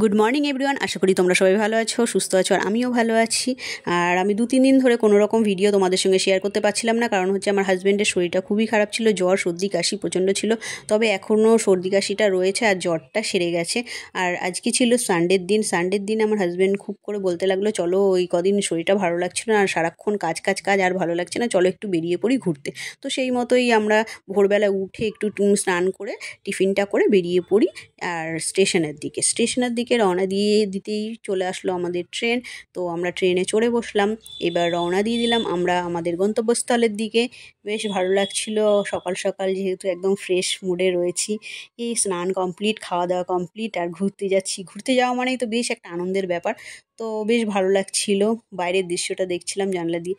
Good morning everyone আশা করি তোমরা সবাই ভালো আছো, সুস্থ আছো, আর আমিও ভালো আছি। আর আমি দু তিন দিন ধরে কোনো রকম ভিডিও তোমাদের সঙ্গে শেয়ার করতে পারছিলাম না, কারণ হচ্ছে আমার হাজব্যান্ডের শরীরটা খুবই খারাপ ছিল, জ্বর, সর্দি, কাশি প্রচণ্ড ছিল। তবে এখনও সর্দি, কাশিটা রয়েছে আর জ্বরটা সেরে গেছে। আর আজকে ছিল সানডের দিন। সানডের দিন আমার হাজব্যান্ড খুব করে বলতে লাগল, চলো ওই কদিন শরীরটা ভালো লাগছিল না, আর সারাক্ষণ কাজ কাজ কাজ, আর ভালো লাগছে না, চলো একটু বেরিয়ে পড়ি ঘুরতে। তো সেই মতোই আমরা ভোরবেলা উঠে একটু স্নান করে, টিফিনটা করে বেরিয়ে পড়ি, আর স্টেশনের দিকে। স্টেশনের দিকে রওনা দিয়ে দিতেই চলে আসলো আমাদের ট্রেন। তো আমরা ট্রেনে চড়ে বসলাম। এবার রওনা দিয়ে দিলাম আমরা আমাদের গন্তব্যস্থলের দিকে। বেশ ভালো লাগছিল। সকাল সকাল যেহেতু একদম ফ্রেশ মুডে রয়েছি। এই স্নান কমপ্লিট খাওয়া দাওয়া কমপ্লিট আর ঘুরতে যাচ্ছি। ঘুরতে যাওয়া মানেই তো বেশ একটা আনন্দের ব্যাপার। তো বেশ ভালো লাগছিল। বাইরের দৃশ্যটা দেখছিলাম জানলা দিয়ে।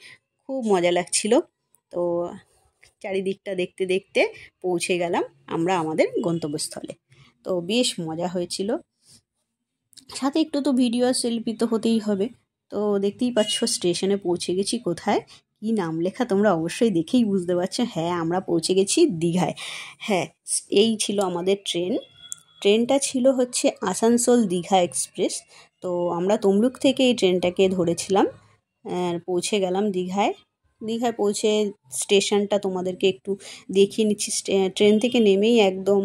খুব মজা লাগছিল। তো চারিদিকটা দেখতে দেখতে পৌঁছে গেলাম আমরা আমাদের গন্তব্যস্থলে। তো বেশ মজা হয়েছিল। সাথে একটু তো ভিডিও আর সেলফি তো হতেই হবে। তো দেখতেই পাচ্ছ স্টেশনে পৌঁছে গেছি কোথায়? কি নাম লেখা তোমরা অবশ্যই দেখেই বুঝতে পারছ। হ্যাঁ আমরা পৌঁছে গেছি দীঘায়। হ্যাঁ এই ছিল আমাদের ট্রেন ট্রেনটা ছিল হচ্ছে আসানসোল দীঘা এক্সপ্রেস তো আমরা তমলুক থেকে এই ট্রেনটাকে ধরেছিলাম। পৌঁছে গেলাম দীঘায়। দীঘায় পৌঁছে স্টেশনটা তোমাদেরকে একটু দেখিয়ে নিচ্ছি। ট্রেন থেকে নেমেই একদম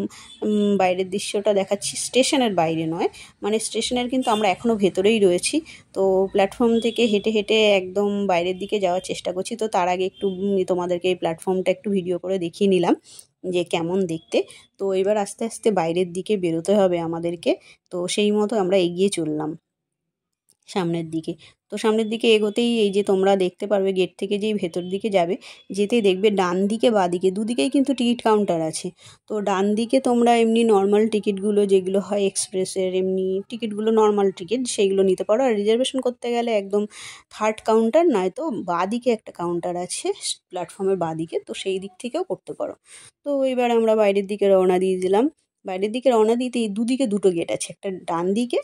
বাইরের দৃশ্যটা দেখাচ্ছি। স্টেশনের বাইরে নয় মানে স্টেশনের কিন্তু আমরা এখনও ভেতরেই রয়েছি। তো প্ল্যাটফর্ম থেকে হেঁটে হেঁটে একদম বাইরের দিকে যাওয়ার চেষ্টা করছি। তো তার আগে একটু তোমাদেরকে এই প্ল্যাটফর্মটা একটু ভিডিও করে দেখিয়ে নিলাম যে কেমন দেখতে। তো এবার আস্তে আস্তে বাইরের দিকে বেরোতে হবে আমাদেরকে। তো সেই মতো আমরা এগিয়ে চললাম। সামনের দিকে। তো সামনের দিকে এগোতেই এই যে তোমরা দেখতে পারবে গেট থেকে যেই ভেতর দিকে যাবে যেতে দেখবে ডান দিকে বা দিকে দুদিকেই কিন্তু টিকিট কাউন্টার আছে। তো ডান দিকে তোমরা এমনি নর্মাল টিকিটগুলো যেগুলো হয় এক্সপ্রেসের এমনি টিকিটগুলো নর্মাল টিকিট সেইগুলো নিতে পারো। আর রিজার্ভেশন করতে গেলে একদম থার্ড কাউন্টার নয় তো বা দিকে একটা কাউন্টার আছে প্ল্যাটফর্মের বা দিকে তো সেই দিক থেকেও করতে পারো। তো এবার আমরা বাইরের দিকে রওনা দিয়ে দিলাম। বাইরের দিকে রওনা দিতে দুদিকে দুটো গেট আছে, একটা ডান দিকে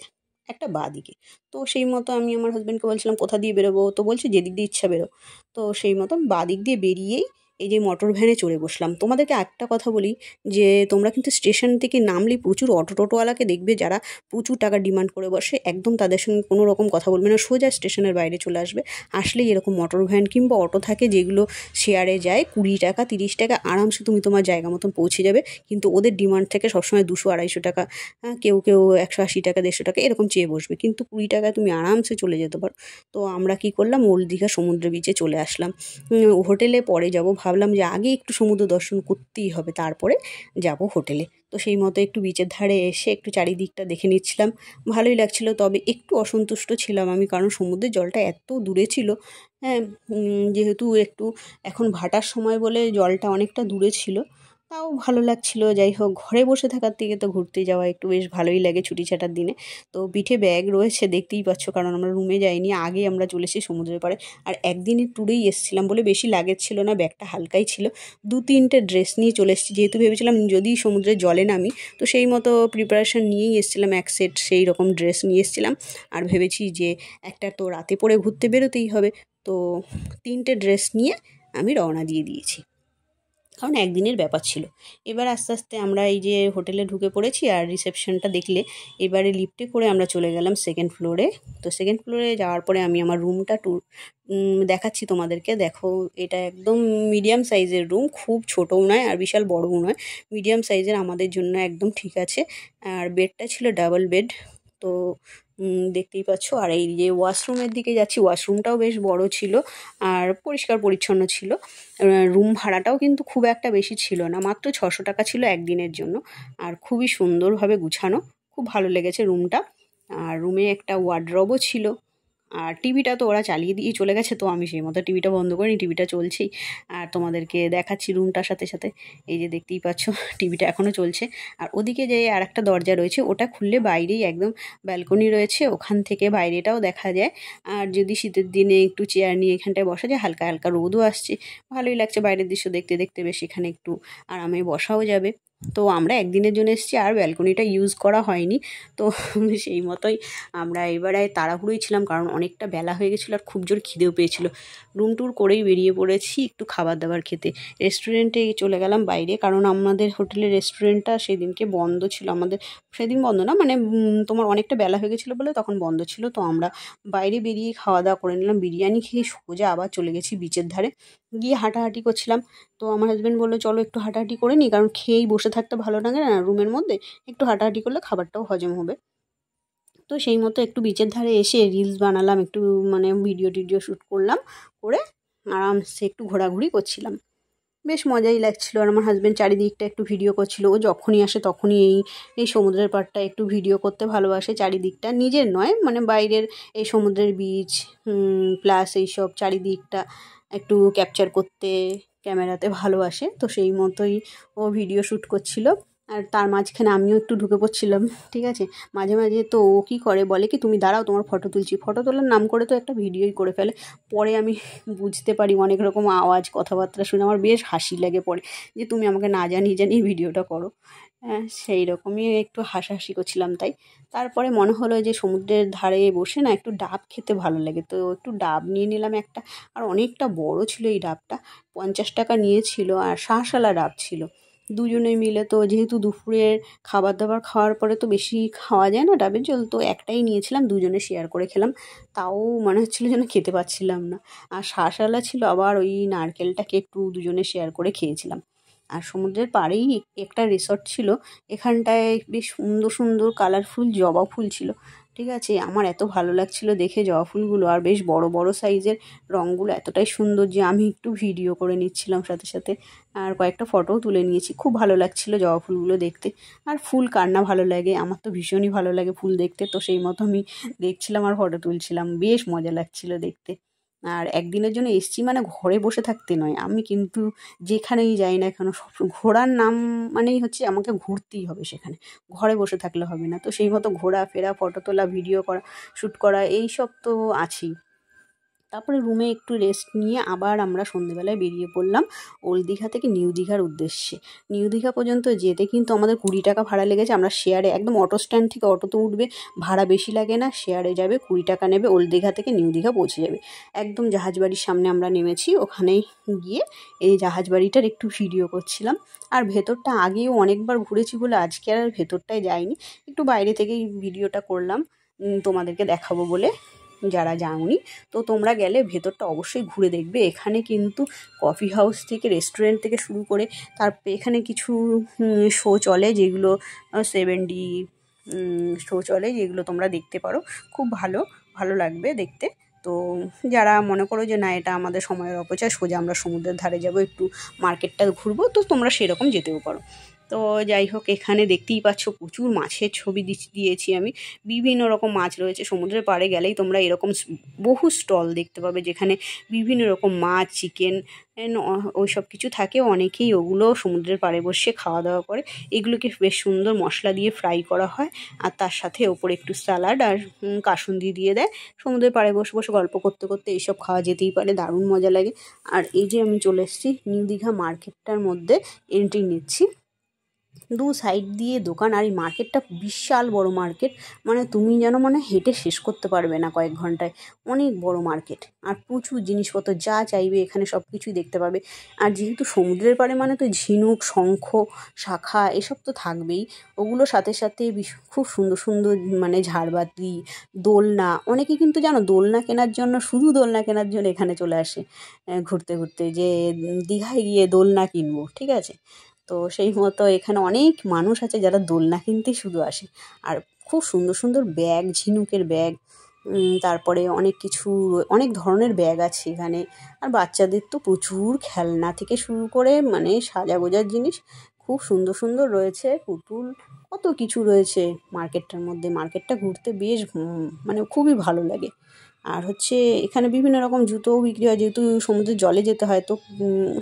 একটা বা দিকে। তো সেই মতো আমি আমার হাজব্যান্ডকে বলছিলাম, কোথা দিয়ে বেরোবো? তো বলছে, যেদিক দিয়ে ইচ্ছা বেরো। তো সেই মতন বা দিক দিয়ে বেরিয়েই এই যে মোটর ভ্যানে চড়ে বসলাম। তোমাদেরকে একটা কথা বলি যে, তোমরা কিন্তু স্টেশন থেকে নামলে প্রচুর অটো টোটোওয়ালাকে দেখবে যারা প্রচুর টাকা ডিমান্ড করে বসে। একদম তাদের সঙ্গে কোনো রকম কথা বলবে না। সোজা স্টেশনের বাইরে চলে আসবে। আসলেই এরকম মোটর ভ্যান কিংবা অটো থাকে যেগুলো শেয়ারে যায়, কুড়ি টাকা, তিরিশ টাকা, আরামসে তুমি তোমার জায়গা মতন পৌঁছে যাবে। কিন্তু ওদের ডিমান্ড থেকে সবসময় দুশো, আড়াইশো টাকা কেউ কেউ একশো আশি টাকা, দেড়শো টাকা, এরকম চেয়ে বসবে। কিন্তু কুড়ি টাকায় তুমি আরামসে চলে যেতে পারো। তো আমরা কি করলাম ওল্ড দীঘা সমুদ্র বিচে চলে আসলাম। হোটেলে পরে যাব ভাবলাম যে আগে একটু সমুদ্র দর্শন করতেই হবে, তারপরে যাব হোটেলে। তো সেই মতো একটু বিচের ধারে এসে একটু চারিদিকটা দেখে নিচ্ছিলাম। ভালোই লাগছিল, তবে একটু অসন্তুষ্ট ছিলাম আমি, কারণ সমুদ্রের জলটা এত দূরে ছিল। হ্যাঁ যেহেতু একটু এখন ভাটার সময় বলে জলটা অনেকটা দূরে ছিল। তাও ভালো লাগছিল, যাই হোক, ঘরে বসে থাকার থেকে তো ঘুরতে যাওয়া একটু বেশ ভালোই লাগে ছুটি ছাটার দিনে। তো পিঠে ব্যাগ রয়েছে, দেখতেই পাচ্ছ, কারণ আমরা রুমে যাইনি, আগে আমরা চলেছি সমুদ্রের পাড়ে। আর একদিনের ট্যুরেই এসেছিলাম বলে বেশি লাগেজ ছিল না, ব্যাগটা হালকাই ছিল। দু তিনটে ড্রেস নিয়ে চলে এসেছি, যেহেতু ভেবেছিলাম যদি সমুদ্রে জলে নামি, তো সেই মতো প্রিপারেশান নিয়েই এসেছিলাম, এক সেট সেই রকম ড্রেস নিয়ে এসেছিলাম। আর ভেবেছি যে একটা তো রাতে পরে ঘুরতে বেরোতেই হবে, তো তিনটে ড্রেস নিয়ে আমি রওনা দিয়ে দিয়েছি। কারণ একদিনের ব্যাপার ছিল। এবার আস্তে আস্তে আমরা এই যে হোটেলে ঢুকে পড়েছি আর রিসেপশনটা দেখলে এবারে লিফটে করে আমরা চলে গেলাম সেকেন্ড ফ্লোরে তো সেকেন্ড ফ্লোরে যাওয়ার পরে আমি আমার রুমটা ট্যুর দেখাচ্ছি তোমাদেরকে। দেখো, এটা একদম মিডিয়াম সাইজের রুম খুব ছোটও নয় আর বিশাল বড়ও নয়। মিডিয়াম সাইজের আমাদের জন্য একদম ঠিক আছে। আর বেডটা ছিল ডাবল বেড তো দেখতেই পাচ্ছ। আর এই যে ওয়াশরুমের দিকে যাচ্ছি ওয়াশরুমটাও বেশ বড় ছিল আর পরিষ্কার পরিচ্ছন্ন ছিল। রুম ভাড়াটাও কিন্তু খুব একটা বেশি ছিল না, মাত্র ছশো টাকা ছিল একদিনের জন্য। আর খুবই সুন্দরভাবে গুছানো, খুব ভালো লেগেছে রুমটা আর রুমে একটা ওয়ার্ড্রবও ছিল। আর টিভিটা তো ওরা চালিয়ে দিয়ে চলে গেছে, তো আমি সেই মতো টিভিটা বন্ধ করিনি, টিভিটা চলছেই। আর তোমাদেরকে দেখাচ্ছি রুমটার সাথে সাথে, এই যে দেখতেই পাচ্ছ, টিভিটা এখনও চলছে। আর ওদিকে যে আর একটা দরজা রয়েছে, ওটা খুললে বাইরেই একদম ব্যালকনি রয়েছে, ওখান থেকে বাইরেটাও দেখা যায়। আর যদি শীতের দিনে একটু চেয়ার নিয়ে এখানটায় বসা যায়, হালকা হালকা রোদও আসছে। ভালোই লাগছে বাইরের দৃশ্য দেখতে দেখতে বেশ এখানে একটু আরামে বসাও যাবে। তো আমরা একদিনের জন্য এসেছি আর ব্যালকনিটা ইউজ করা হয়নি। তো সেই মতোই আমরা এবারে তাড়াহুড়োই ছিলাম কারণ অনেকটা বেলা হয়ে গেছিল আর খুব জোর খিদেও পেয়েছিল। রুম টুর করেই বেরিয়ে পড়েছি একটু খাবার দাবার খেতে। রেস্টুরেন্টে চলে গেলাম বাইরে কারণ আমাদের হোটেলের রেস্টুরেন্টটা সেদিনকে বন্ধ ছিল। আমাদের সেদিন বন্ধ না মানে তোমার অনেকটা বেলা হয়ে গেছিল বলে তখন বন্ধ ছিল। তো আমরা বাইরে বেরিয়ে খাওয়া দাওয়া করে নিলাম। বিরিয়ানি খেয়ে সোজা আবার চলে গেছি বিচের ধারে। গিয়ে হাঁটাহাঁটি করছিলাম। তো আমার হাজব্যান্ড বলল, চলো একটু হাঁটাহাঁটি করে নিই কারণ খেয়েই বসে থাকতে ভালো লাগে না রুমের মধ্যে। একটু হাঁটাহাঁটি করলে খাবারটাও হজম হবে। তো সেই মতো একটু বিচের ধারে এসে রিলস বানালাম, একটু মানে ভিডিও টিডিও শ্যুট করলাম, করে আরামসে একটু ঘোরাঘুরি করছিলাম। বেশ মজাই লাগছিল। আর আমার হাজব্যান্ড চারিদিকটা একটু ভিডিও করছিল। ও যখনই আসে তখনই এই এই সমুদ্রের পাড়টা একটু ভিডিও করতে ভালোবাসে। চারিদিকটা নিজের নয় মানে বাইরের এই সমুদ্রের বীচ প্লাস এইসব চারিদিকটা একটু ক্যাপচার করতে ক্যামেরাতে ভালোবাসে। তো সেই মতোই ও ভিডিও শ্যুট করছিল। আর তার মাঝখানে আমিও একটু ঢুকে পড়ছিলাম, ঠিক আছে? মাঝে মাঝে তো ও কী করে বলে কি, তুমি দাঁড়াও, তোমার ফটো তুলছি। ফটো তোলার নাম করে তো একটা ভিডিওই করে ফেলে। পরে আমি বুঝতে পারি অনেক রকম আওয়াজ, কথাবার্তা শুনে আমার বেশ হাসি লাগে পরে যে, তুমি আমাকে না জানিয়ে জানিয়ে ভিডিওটা করো। সেই রকমই একটু হাসাহাসি করছিলাম তাই। তারপরে মনে হলো যে সমুদ্রের ধারে বসে না একটু ডাব খেতে ভালো লাগে। তো একটু ডাব নিয়ে নিলাম একটা, আর অনেকটা বড় ছিল এই ডাবটা, পঞ্চাশ টাকা নিয়েছিল আর শাঁসালা ডাব ছিল। দুজনে মিলে তো যেহেতু দুপুরের খাবার দাবার খাওয়ার পরে তো বেশি খাওয়া যায় না ডাবের জল, তো একটাই নিয়েছিলাম, দুজনে শেয়ার করে খেলাম। তাও মনে হচ্ছিল যেন খেতে পাচ্ছিলাম না। আর শাঁসালা ছিল আবার ওই নারকেলটাকে একটু দুজনে শেয়ার করে খেয়েছিলাম। আর সমুদ্রের পাড়েই একটা রিসর্ট ছিল। এখানটায় বেশ সুন্দর সুন্দর কালারফুল জবা ফুল ছিল। ঠিক আছে, আমার এত ভালো লাগছিল দেখে জবা ফুলগুলো আর বেশ বড় বড় সাইজের রঙগুলো এতটাই সুন্দর যে আমি একটু ভিডিও করে নিচ্ছিলাম সাথে সাথে। আর কয়েকটা ফটোও তুলে নিয়েছি। খুব ভালো লাগছিল জবা ফুলগুলো দেখতে। আর ফুল কার না ভালো লাগে? আমার তো ভীষণই ভালো লাগে ফুল দেখতে। তো সেই মতো আমি দেখছিলাম আর ফটো তুলছিলাম। বেশ মজা লাগছিল দেখতে। আর একদিনের জন্য এসছি মানে ঘরে বসে থাকতে নয়। আমি কিন্তু যেখানেই যাই না কেন, সব ঘোরার নাম মানেই হচ্ছে আমাকে ঘুরতেই হবে সেখানে। ঘরে বসে থাকলে হবে না। তো সেই মতো ঘোরা ফেরা ফটো তোলা, ভিডিও করা, শ্যুট করা এই সব তো আছেই। তারপরে রুমে একটু রেস্ট নিয়ে আবার আমরা সন্ধেবেলায় বেরিয়ে পড়লাম ওল্ড দীঘা থেকে নিউ দীঘার উদ্দেশ্যে। নিউ দীঘা পর্যন্ত যেতে কিন্তু আমাদের কুড়ি টাকা ভাড়া লেগেছে। আমরা শেয়ারে একদম অটো স্ট্যান্ড থেকে অটোতে উঠবে, ভাড়া বেশি লাগে না শেয়ারে যাবে, কুড়ি টাকা নেবে ওল্ড দীঘা থেকে নিউ দীঘা পৌঁছে যাবে। একদম জাহাজবাড়ির সামনে আমরা নেমেছি, ওখানেই গিয়ে এই জাহাজবাড়িটার একটু ভিডিও করছিলাম। আর ভেতরটা আগেও অনেকবার ঘুরেছি বলে আজকে আর ভেতরটায় যাইনি। একটু বাইরে থেকেই ভিডিওটা করলাম তোমাদেরকে দেখাবো বলে যারা যাওনি, তো তোমরা গেলে ভেতরটা অবশ্যই ঘুরে দেখবে। এখানে কিন্তু কফি হাউস থেকে রেস্টুরেন্ট থেকে শুরু করে, তারপরে এখানে কিছু শো চলে যেগুলো সেভেন ডি শো চলে যেগুলো তোমরা দেখতে পারো। খুব ভালো ভালো লাগবে দেখতে। তো যারা মনে করো যে না, এটা আমাদের সময়ের অপচয়, সোজা আমরা সমুদ্রের ধারে যাব, একটু মার্কেটটা ঘুরবো, তো তোমরা সেরকম যেতেও পারো। তো যাই হোক, এখানে দেখতেই পাচ্ছ প্রচুর মাছের ছবি দিয়েছি আমি। বিভিন্ন রকম মাছ রয়েছে। সমুদ্রের পাড়ে গেলেই তোমরা এরকম বহু স্টল দেখতে পাবে যেখানে বিভিন্ন রকম মাছ, চিকেন ওই সব কিছু থাকে। অনেকেই ওগুলো সমুদ্রের পাড়ে বসে খাওয়া দাওয়া করে। এগুলোকে বেশ সুন্দর মশলা দিয়ে ফ্রাই করা হয়। আর তার সাথে ওপরে একটু স্যালাড আর কাসুন্দি দিয়ে দেয়। সমুদ্রের পাড়ে বসে বসে গল্প করতে করতে এইসব খাওয়া যেতেই পারে। দারুণ মজা লাগে। আর এই যে আমি চলে এসেছি নিউ দীঘা মার্কেটটার মধ্যে এন্ট্রি নিচ্ছি। দু সাইড দিয়ে দোকান আর এই মার্কেটটা বিশাল বড় মার্কেট মানে তুমি যেন মানে হেঁটে শেষ করতে পারবে না কয়েক ঘন্টায়। অনেক বড় মার্কেট আর প্রচুর জিনিসপত্র যা চাইবে এখানে সব কিছুই দেখতে পাবে। আর যেহেতু সমুদ্রের পাড়ে মানে তো ঝিনুক, শঙ্খ, শাখা এসব তো থাকবেই। ওগুলো সাথে সাথে খুব সুন্দর সুন্দর মানে ঝাড়বাতি, দোলনা। অনেকে কিন্তু জানো দোলনা কেনার জন্য, শুধু দোলনা কেনার জন্য এখানে চলে আসে ঘুরতে ঘুরতে যে দীঘায় গিয়ে দোলনা কিনবো, ঠিক আছে? তো সেই মতো এখানে অনেক মানুষ আছে যারা দোলনা কিনতেই শুধু আসে। আর খুব সুন্দর সুন্দর ব্যাগ, ঝিনুকের ব্যাগ তারপরে অনেক কিছু, অনেক ধরনের ব্যাগ আছে এখানে। আর বাচ্চাদের তো প্রচুর খেলনা থেকে শুরু করে মানে সাজা গোজার জিনিস খুব সুন্দর সুন্দর রয়েছে, পুতুল, কত কিছু রয়েছে। মার্কেটটার মধ্যে, মার্কেটটা ঘুরতে বেশ মানে খুবই ভালো লাগে। আর হচ্ছে এখানে বিভিন্ন রকম জুতোও বিক্রি হয়। যেহেতু সমুদ্রের জলে যেতে হয়, তো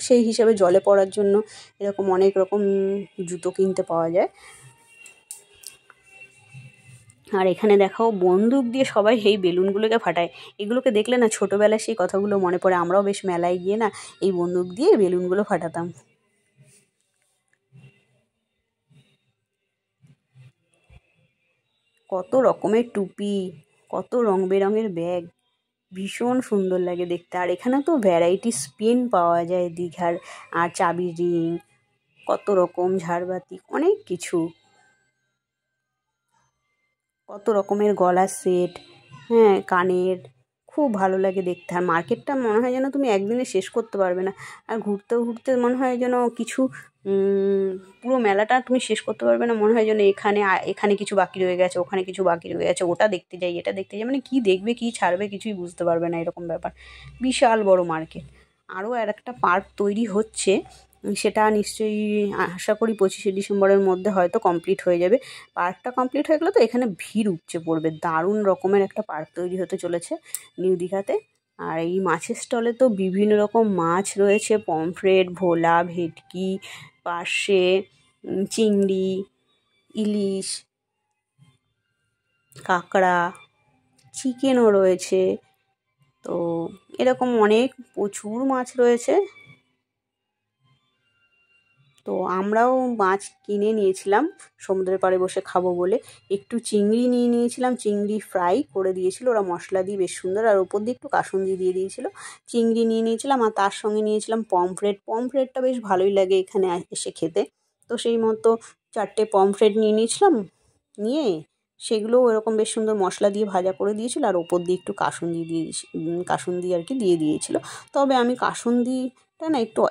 সেই হিসাবে জলে পড়ার জন্য এরকম অনেক রকম জুতো কিনতে পাওয়া যায়। আর এখানে দেখাও বন্দুক দিয়ে সবাই সেই বেলুনগুলোকে ফাটায়। এগুলোকে দেখলে না ছোটোবেলায় সেই কথাগুলো মনে পড়ে। আমরাও বেশ মেলায় গিয়ে না এই বন্দুক দিয়ে বেলুনগুলো ফাটাতাম। কত রকমের টুপি কত রং বেরঙের ব্যাগ। ভীষণ সুন্দর লাগে দেখতে। আর এখানে তো ভ্যারাইটি স্পেন পাওয়া যায় দীঘার। আর চাবি রিং কত রকম ঝাড়বাতি, অনেক কিছু। কত রকমের গলা সেট হ্যাঁ কানের। খুব ভালো লাগে দেখতে। আর মার্কেটটা মনে হয় যেন তুমি একদিনে শেষ করতে পারবে না। আর ঘুরতে ঘুরতে মনে হয় যেন কিছু পুরো মেলাটা তুমি শেষ করতে পারবে না। মনে হয় যেন এখানে এখানে কিছু বাকি রয়ে গেছে, ওখানে কিছু বাকি রয়ে গেছে, ওটা দেখতে যাই, এটা দেখতে যাই। মানে কী দেখবে, কী ছাড়বে, কিছুই বুঝতে পারবে না এরকম ব্যাপার। বিশাল বড় মার্কেট। আরও আর একটা পার্ক তৈরি হচ্ছে। সেটা নিশ্চয়ই, আশা করি পঁচিশে ডিসেম্বরের মধ্যে হয়তো কমপ্লিট হয়ে যাবে। পার্কটা কমপ্লিট হয়ে গেলে তো এখানে ভিড় উপচে পড়বে। দারুণ রকমের একটা পার্ক তৈরি হতে চলেছে নিউ দীঘাতে। আর এই মাছের স্টলে তো বিভিন্ন রকম মাছ রয়েছে। পমফ্রেট, ভোলা, ভেটকি, পার্শে চিংড়ি, ইলিশ, কাঁকড়া, চিকেনও রয়েছে। তো এরকম অনেক প্রচুর মাছ রয়েছে। তো আমরাও মাছ কিনে নিয়েছিলাম, সমুদ্রের পাড়ে বসে খাব বলে। একটু চিংড়ি নিয়ে নিয়েছিলাম, চিংড়ি ফ্রাই করে দিয়েছিল। ওরা মশলা দিয়ে বেশ সুন্দর, আর ওপর দিয়ে একটু কাসুন্দি দিয়ে দিয়েছিল। চিংড়ি নিয়ে নিয়েছিলাম, আর তার সঙ্গে নিয়েছিলাম পমফ্রেট। পমফ্রেটটা বেশ ভালোই লাগে এখানে এসে খেতে। তো সেই মতো চারটে পমফ্রেট নিয়ে নিয়েছিলাম, নিয়ে সেগুলো এরকম বেশ সুন্দর মশলা দিয়ে ভাজা করে দিয়েছিল, আর ওপর দিয়ে একটু কাসুন্দি দিয়ে কাসুন্দি আর কি দিয়ে দিয়েছিল। তবে আমি কাসুন্দি টা না, একটু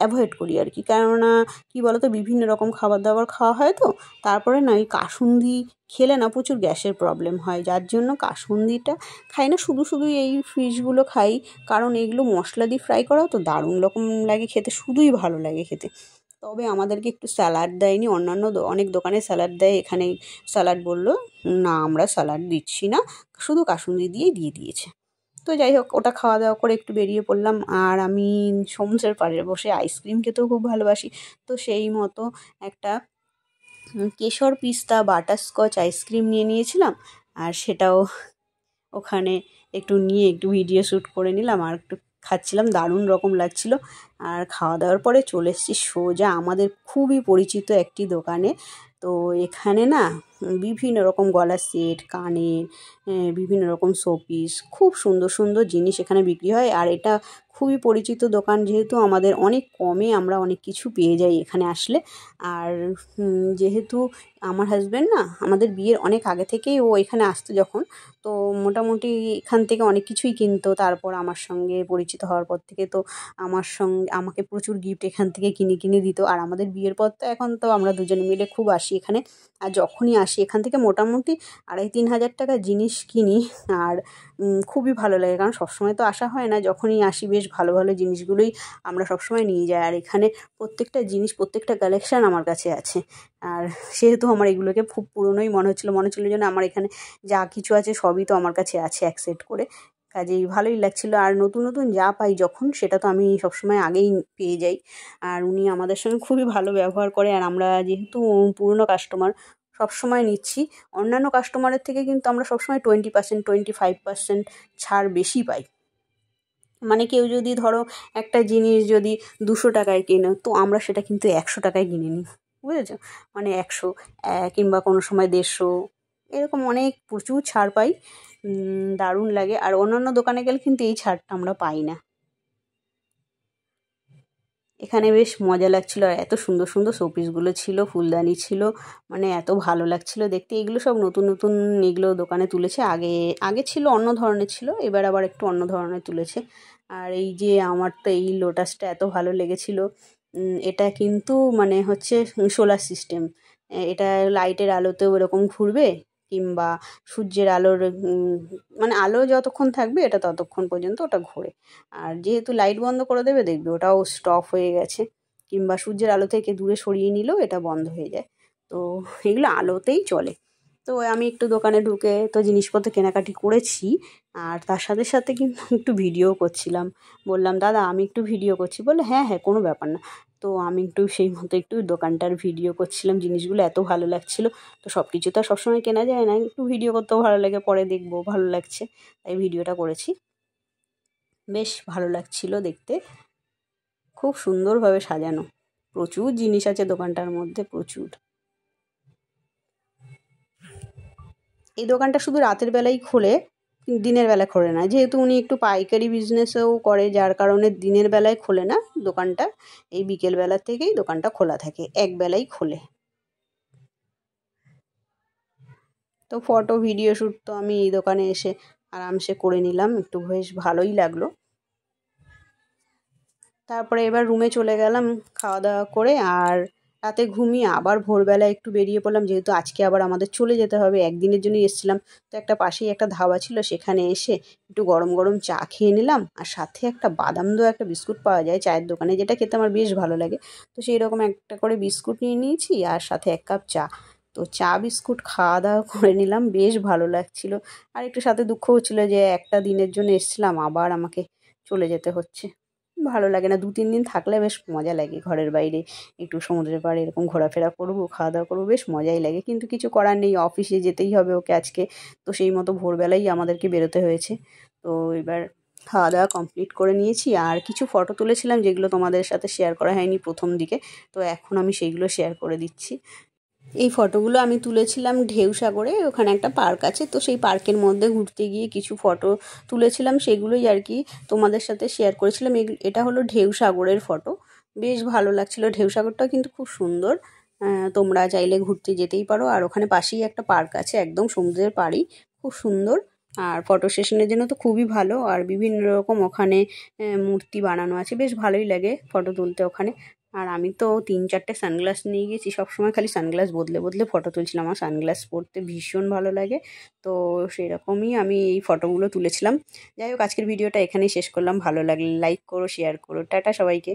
অ্যাভয়েড করি আর কি। কেননা, কী বলতো, বিভিন্ন রকম খাবার দাবার খাওয়া হয় তো, তারপরে না, ওই কাসুন্দি খেলে না প্রচুর গ্যাসের প্রবলেম হয়। যার জন্য কাসুন্দিটা খাই না, শুধু শুধু এই ফিশগুলো খাই। কারণ এগুলো মশলা দিয়ে ফ্রাই করাও তো দারুণ রকম লাগে খেতে, শুধুই ভালো লাগে খেতে। তবে আমাদেরকে একটু স্যালাড দেয়নি, অন্যান্য অনেক দোকানে স্যালাড দেয়। এখানে স্যালাড বলল, না, আমরা স্যালাড দিচ্ছি না। শুধু কাসুন্দি দিয়েই দিয়ে দিয়েছে। তো যাই হোক, ওটা খাওয়া দাওয়া করে একটু বেরিয়ে পড়লাম। আর আমি সমুদ্রের পাড়ে বসে আইসক্রিম খেতেও খুব ভালোবাসি। তো সেই মতো একটা কেশর পিস্তা, বাটারস্কচ আইসক্রিম নিয়ে নিয়েছিলাম। আর সেটাও ওখানে একটু নিয়ে একটু ভিডিও শ্যুট করে নিলাম। আর একটু খাচ্ছিলাম, দারুণ রকম লাগছিল। আর খাওয়া দাওয়ার পরে চলে এসেছি সোজা আমাদের খুবই পরিচিত একটি দোকানে। তো এখানে না বিভিন্ন রকম গলার সেট কানের বিভিন্ন রকম শোপিস খুব সুন্দর সুন্দর জিনিস এখানে বিক্রি হয়। আর এটা খুবই পরিচিত দোকান যেহেতু আমাদের অনেক কমে আমরা অনেক কিছু পেয়ে যাই এখানে আসলে। আর যেহেতু আমার হাজব্যান্ড না আমাদের বিয়ের অনেক আগে থেকেই ও এখানে আসতো যখন, তো মোটামুটি এখান থেকে অনেক কিছুই কিনতো। তারপর আমার সঙ্গে পরিচিত হওয়ার পর থেকে তো আমার সঙ্গে আমাকে প্রচুর গিফট এখান থেকে কিনে কিনে দিত। আর আমাদের বিয়ের পর তো এখন তো আমরা দুজনে মিলে খুব আসি। এখানে। আর যখনই আসি এখান থেকে মোটামুটি আড়াই তিন হাজার টাকা জিনিস কিনি। আর খুবই ভালো লাগে। কারণ সবসময় তো আসা হয় না। যখনই আসি বেশ ভালো ভালো জিনিসগুলোই আমরা সবসময় নিয়ে যাই। আর এখানে প্রত্যেকটা জিনিস, প্রত্যেকটা কালেকশান আমার কাছে আছে। আর সেহেতু আমার এগুলোকে খুব পুরনোই মনে হচ্ছিল। মনে হচ্ছিল যেন আমার এখানে যা কিছু আছে সবই তো আমার কাছে আছে এক সেট করে। কাজেই ভালোই লাগছিল। আর নতুন নতুন যা পাই যখন, সেটা তো আমি সবসময় আগেই পেয়ে যাই। আর উনি আমাদের সঙ্গে খুবই ভালো ব্যবহার করে। আর আমরা যেহেতু পুরনো কাস্টমার সবসময় নিচ্ছি। অন্যান্য কাস্টমারের থেকে কিন্তু আমরা সবসময় twenty percent twenty five percent ছাড় বেশি পাই। মানে কেউ যদি ধরো একটা জিনিস যদি দুশো টাকায় কেনো, তো আমরা সেটা কিন্তু একশো টাকায় কিনে নিই। বুঝেছ? মানে একশো কিংবা কোনো সময় দেড়শো, এরকম অনেক প্রচুর ছাড় পাই। দারুণ লাগে। আর অন্যান্য দোকানে গেলে কিন্তু এই ছাড়টা আমরা পাই না। এখানে বেশ মজা লাগছিল। আর এত সুন্দর সুন্দর শোপিসগুলো ছিল, ফুলদানি ছিল মানে এত ভালো লাগছিল দেখতে। এগুলো সব নতুন নতুন এগুলো দোকানে তুলেছে। আগে আগে ছিল, অন্য ধরনের ছিল, এবার আবার একটু অন্য ধরনের তুলেছে। আর এই যে আমার তো এই লোটাসটা এত ভালো লেগেছিলো এটা কিন্তু মানে হচ্ছে সোলার সিস্টেম। এটা লাইটের আলোতেও এরকম ঘুরবে কিংবা সূর্যের আলোর মানে আলো যতক্ষণ থাকবে এটা ততক্ষণ পর্যন্ত ওটা ঘোরে। আর যেহেতু লাইট বন্ধ করে দেবে, দেখবে ওটাও স্টপ হয়ে গেছে। কিংবা সূর্যের আলো থেকে দূরে সরিয়ে নিলেও এটা বন্ধ হয়ে যায়। তো এগুলো আলোতেই চলে। তো আমি একটু দোকানে ঢুকে তো জিনিসপত্র কেনাকাটি করেছি। আর তার সাথে সাথে কিন্তু একটু ভিডিও করছিলাম। বললাম, দাদা, আমি একটু ভিডিও করছি। বলে হ্যাঁ হ্যাঁ কোনো ব্যাপার না। তো আমি একটু সেই মতো একটু দোকানটার ভিডিও করছিলাম, জিনিসগুলো এত ভালো লাগছিল। তো সব কিছু তো আর সবসময় কেনা যায় না, একটু ভিডিও করতেও ভালো লাগে, পরে দেখব, ভালো লাগছে। তাই ভিডিওটা করেছি। বেশ ভালো লাগছিল দেখতে। খুব সুন্দরভাবে সাজানো। প্রচুর জিনিস আছে দোকানটার মধ্যে, প্রচুর। এই দোকানটা শুধু রাতের বেলাই খোলে দিনের বেলা খোলে না। যেহেতু উনি একটু পাইকারি বিজনেসেও করে, যার কারণে দিনের বেলায় খোলে না দোকানটা, এই বিকেলবেলা থেকেই দোকানটা খোলা থাকে, এক বেলাই খোলে। তো ফটো ভিডিও শ্যুট তো আমি এই দোকানে এসে আরামসে করে নিলাম, একটু বেশ ভালোই লাগল। তারপরে এবার রুমে চলে গেলাম খাওয়া দাওয়া করে, আর রাতে ঘুমিয়ে আবার ভোরবেলা একটু বেরিয়ে পড়লাম, যেহেতু আজকে আবার আমাদের চলে যেতে হবে। একদিনের জন্যই এসেছিলাম। তো একটা পাশেই একটা ধাবা ছিল, সেখানে এসে একটু গরম গরম চা খেয়ে নিলাম। আর সাথে একটা বাদাম দো একটা বিস্কুট পাওয়া যায় চায়ের দোকানে, যেটা খেতে আমার বেশ ভালো লাগে। তো সেই রকম একটা করে বিস্কুট নিয়ে নিয়েছি, আর সাথে এক কাপ চা। তো চা, বিস্কুট খাওয়া দাওয়া করে নিলাম, বেশ ভালো লাগছিল। আর একটু সাথে দুঃখ হচ্ছিল যে একটা দিনের জন্য এসছিলাম, আবার আমাকে চলে যেতে হচ্ছে। ভালো লাগে না। দু তিন দিন থাকলে বেশ মজা লাগে ঘরের বাইরে। একটু সমুদ্রের পাড়ে এরকম ঘোরাফেরা করব খাওয়া দাওয়া করব, বেশ মজাই লাগে। কিন্তু কিছু করার নেই, অফিসে যেতেই হবে ওকে আজকে। তো সেই মতো ভোরবেলাই আমাদেরকে বেরোতে হয়েছে। তো এবার খাওয়া দাওয়া কমপ্লিট করে নিয়েছি। আর কিছু ফটো তুলেছিলাম যেগুলো তোমাদের সাথে শেয়ার করা হয়নি প্রথম দিকে। তো এখন আমি সেইগুলো শেয়ার করে দিচ্ছি। এই ফটোগুলো আমি তুলেছিলাম ঢেউ সাগরে, ওখানে একটা পার্ক আছে, তো সেই পার্কের মধ্যে ঘুরতে গিয়ে কিছু ফটো তুলেছিলাম, সেগুলোই আর কি তোমাদের সাথে শেয়ার করেছিলাম। এটা হলো ঢেউ সাগরের ফটো। বেশ ভালো লাগছিল। ঢেউ সাগরটাও কিন্তু খুব সুন্দর। তোমরা চাইলে ঘুরতে যেতেই পারো। আর ওখানে পাশেই একটা পার্ক আছে, একদম সমুদ্রের পাড়ি খুব সুন্দর। আর ফটো সেশনের জন্য তো খুবই ভালো। আর বিভিন্ন রকম ওখানে মূর্তি বানানো আছে। বেশ ভালোই লাগে ফটো তুলতে ওখানে। আর আমি তো তিন চারটে সানগ্লাস নিয়ে গেছি, সবসময় খালি সানগ্লাস বদলে বদলে ফটো তুলছিলাম। আমার সানগ্লাস পরতে ভীষণ ভালো লাগে। তো সেরকমই আমি এই ফটোগুলো তুলেছিলাম। যাই হোক, আজকের ভিডিওটা এখানেই শেষ করলাম। ভালো লাগলে লাইক করো শেয়ার করো। টাটা সবাইকে।